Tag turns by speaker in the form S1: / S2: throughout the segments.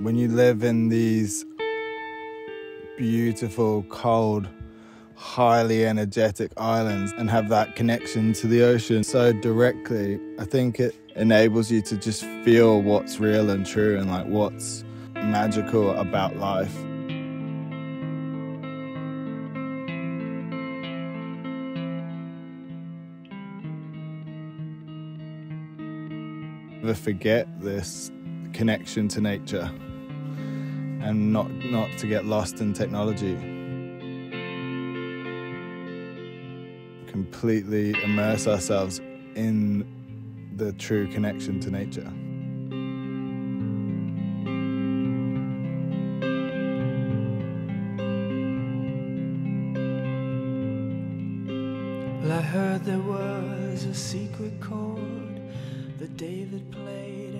S1: when you live in these beautiful, cold, highly energetic islands and have that connection to the ocean so directly, I think it enables you to just feel what's real and true and like what's magical about life. Never forget this connection to nature and not not to get lost in technology. Completely immerse ourselves in the true connection to nature.
S2: Well, I heard there was a secret chord that David played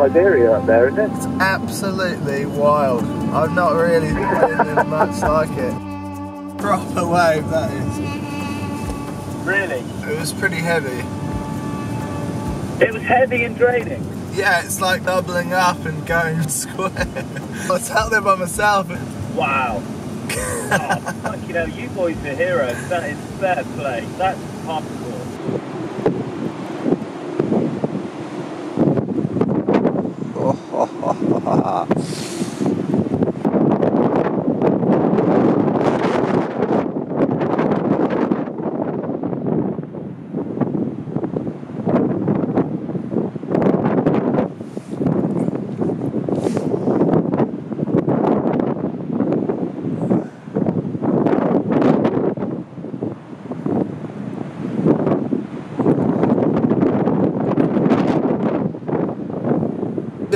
S3: Siberia up there, isn't it?
S4: It's absolutely wild. I've not really been much like it. Proper wave that is.
S3: Really?
S4: It was pretty heavy.
S3: It was heavy and draining.
S4: Yeah, it's like doubling up and going square. I was out there by myself.
S3: Wow. oh, fuck, you know, you boys are heroes. That is fair play. That's hardcore.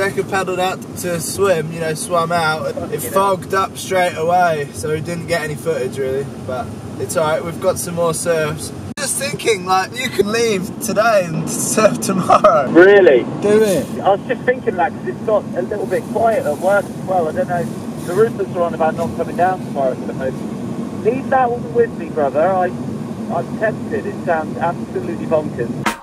S4: Jacob paddled out to swim, you know, swam out. It fogged up straight away, so we didn't get any footage really. But it's alright, we've got some more surfs. Just thinking, like, you can leave today and surf tomorrow.
S3: Really?
S4: Do it.
S3: I was just thinking that because it's got a little bit quiet at work as well. I don't know. The roofers are on about not coming down tomorrow moment. Leave that one with me, brother. I, I'm tempted. It sounds absolutely bonkers.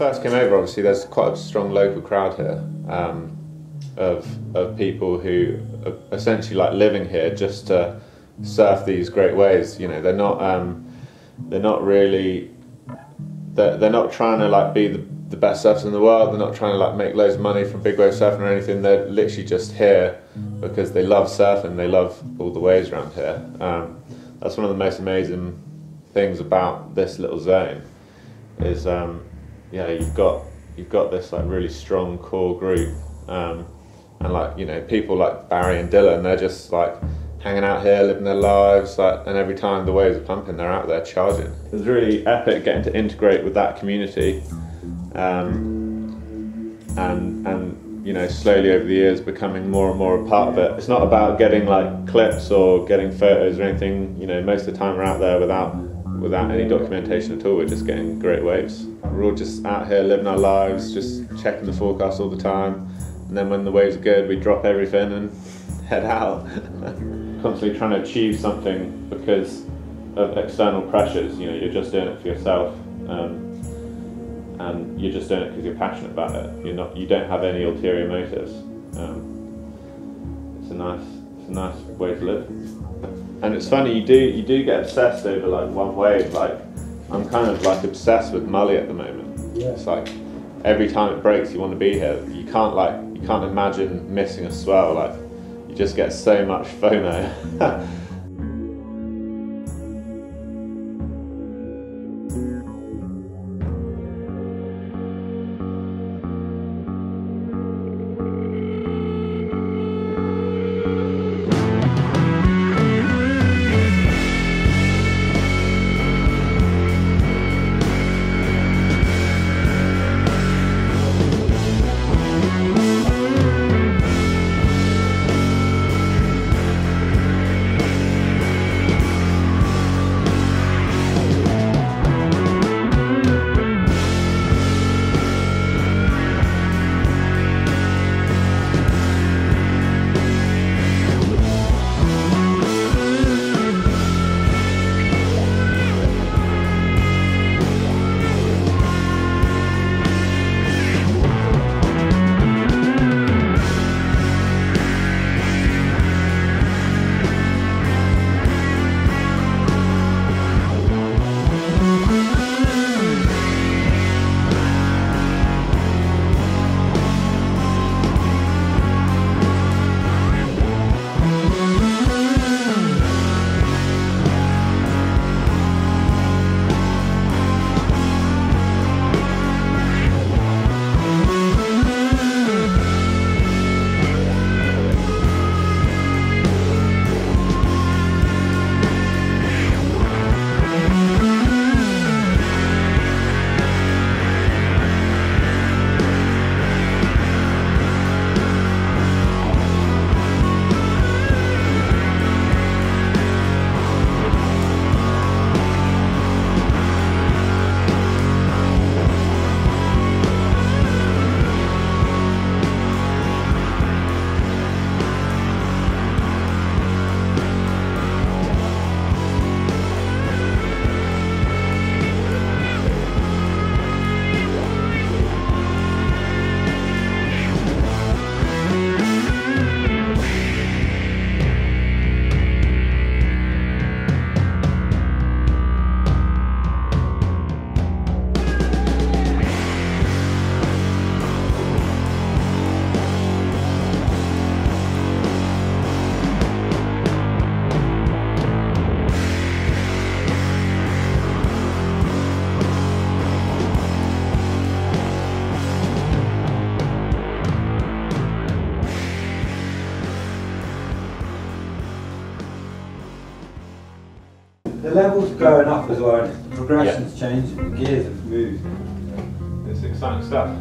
S5: First came over, obviously there's quite a strong local crowd here um, of of people who are essentially like living here just to surf these great waves. You know, they're not um, they're not really they're, they're not trying to like be the, the best surfers in the world. They're not trying to like make loads of money from big wave surfing or anything. They're literally just here because they love surfing. They love all the waves around here. Um, that's one of the most amazing things about this little zone is um, yeah you've got you've got this like really strong core group um, and like you know people like Barry and Dylan they're just like hanging out here living their lives like and every time the waves are pumping they're out there charging. It was really epic getting to integrate with that community um, and and you know slowly over the years becoming more and more a part of it. It's not about getting like clips or getting photos or anything you know most of the time we're out there without without any documentation at all. We're just getting great waves. We're all just out here living our lives, just checking the forecast all the time. And then when the waves are good, we drop everything and head out. Constantly trying to achieve something because of external pressures. You know, you're just doing it for yourself, um, and you're just doing it because you're passionate about it. You're not. You don't have any ulterior motives. Um, it's a nice. It's a nice way to live. And it's funny, you do you do get obsessed over like one wave. Like I'm kind of like obsessed with Mully at the moment.
S6: Yeah.
S5: It's like every time it breaks, you want to be here. You can't like you can't imagine missing a swell. Like you just get so much FOMO.
S6: Going up as well, the progression's changing, the gears have moved.
S5: it's exciting stuff.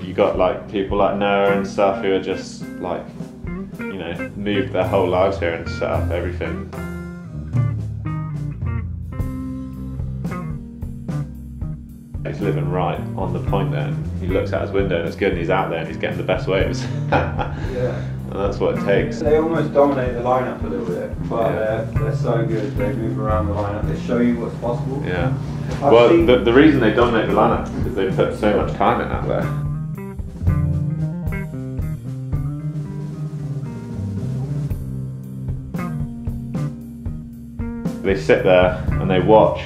S5: You got like people like Noah and stuff who are just like, you know, moved their whole lives here and set up everything. Living right on the point there. and He looks out his window and it's good and he's out there and he's getting the best waves.
S6: Yeah.
S5: and that's what it takes.
S6: They almost dominate the lineup a little bit, but
S5: Yeah.
S6: they're, they're so good. They move around the lineup. They show you what's possible.
S5: Yeah.
S6: I've
S5: Well, the, the reason they dominate the lineup is because they put so much time in out there. They sit there and they watch.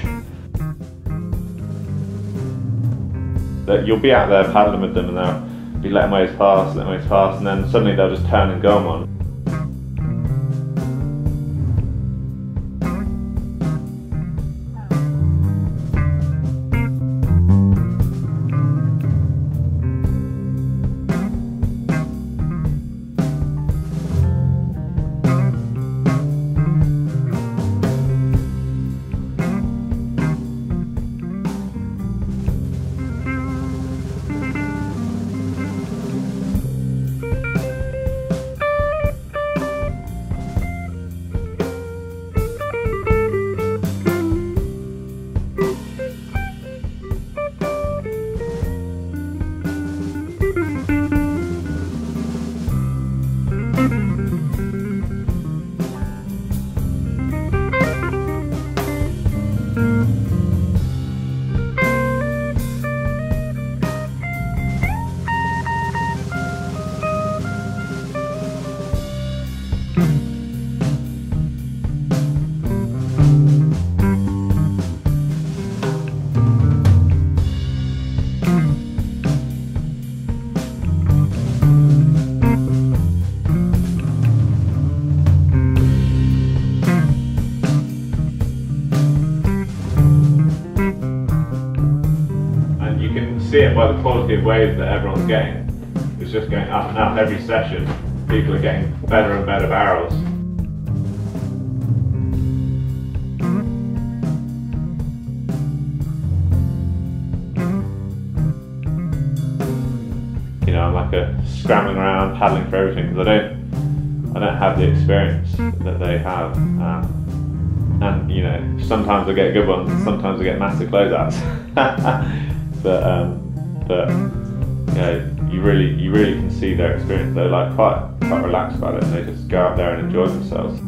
S5: That you'll be out there paddling with them and they'll be letting waves pass, letting waves pass, and then suddenly they'll just turn and go on. By the quality of waves that everyone's getting. It's just going up and up every session. People are getting better and better barrels. You know, I'm like a scrambling around, paddling for everything because I don't, I don't have the experience that they have. Um, and you know, sometimes I get good ones, sometimes I get massive closeouts. but um, but you know, you really you really can see their experience. They're like quite quite relaxed about it, and they just go out there and enjoy themselves.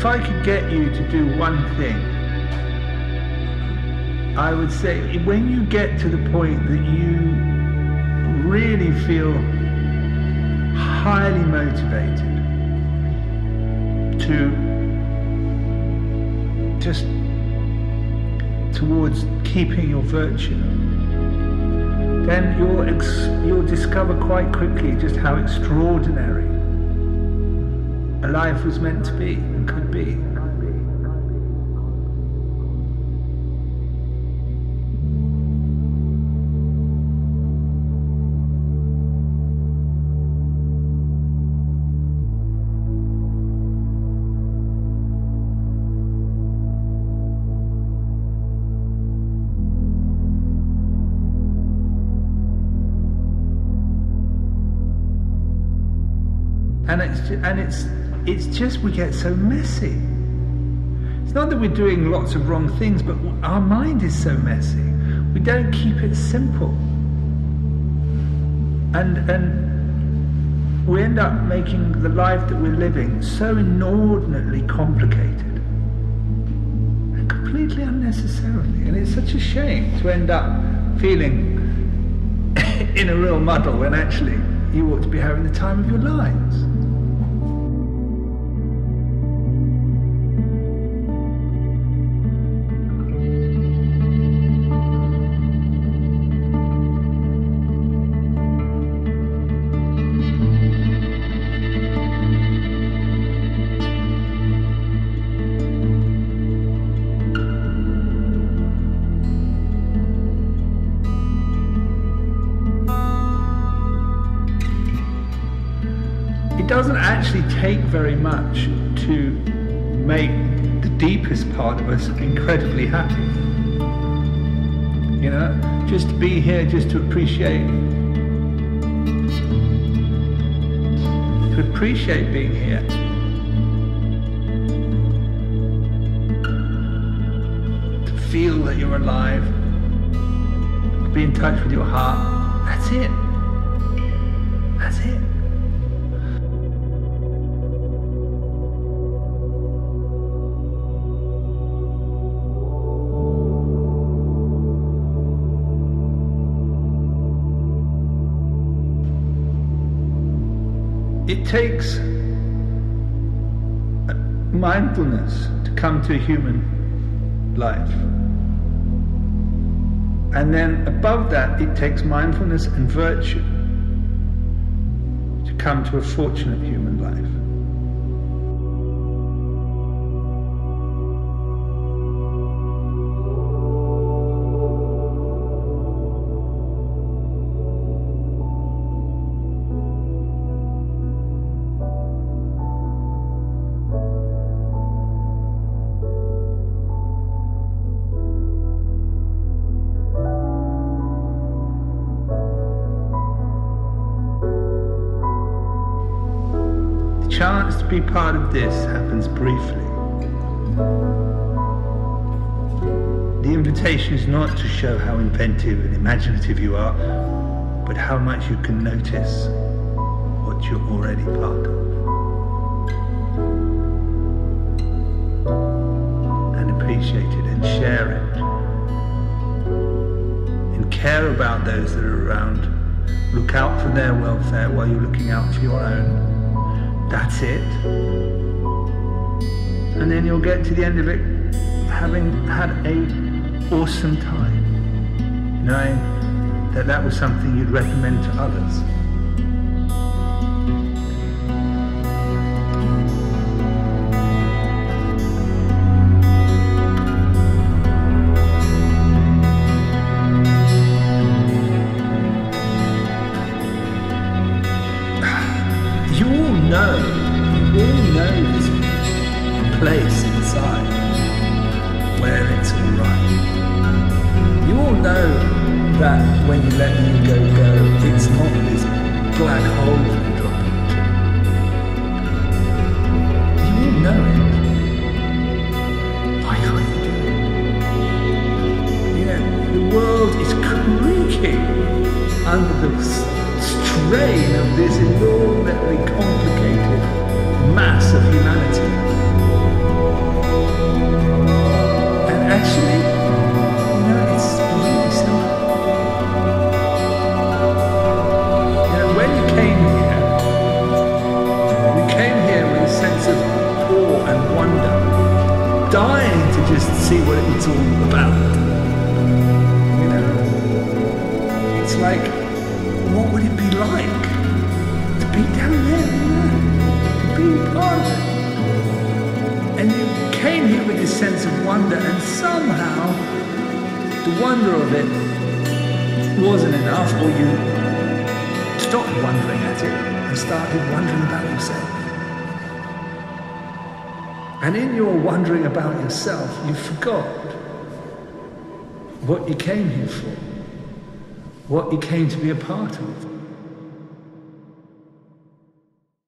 S7: If I could get you to do one thing, I would say when you get to the point that you really feel highly motivated to just towards keeping your virtue, then you'll, ex- you'll discover quite quickly just how extraordinary a life was meant to be be. and it's and it's it's just we get so messy. It's not that we're doing lots of wrong things, but our mind is so messy. We don't keep it simple, and and we end up making the life that we're living so inordinately complicated and completely unnecessarily. And it's such a shame to end up feeling in a real muddle when actually you ought to be having the time of your lives. Very much to make the deepest part of us incredibly happy. You know, just to be here, just to appreciate, to appreciate being here. To feel that you're alive, to be in touch with your heart. That's it. It takes mindfulness to come to a human life. And then above that, it takes mindfulness and virtue to come to a fortunate human be part of this happens briefly. The invitation is not to show how inventive and imaginative you are, but how much you can notice what you're already part of. And appreciate it and share it. And care about those that are around. Look out for their welfare while you're looking out for your own. That's it. And then you'll get to the end of it having had a awesome time, knowing that that was something you'd recommend to others. Somehow the wonder of it wasn't enough, or you stopped wondering at it and started wondering about yourself. And in your wondering about yourself, you forgot what you came here for, what you came to be a part of.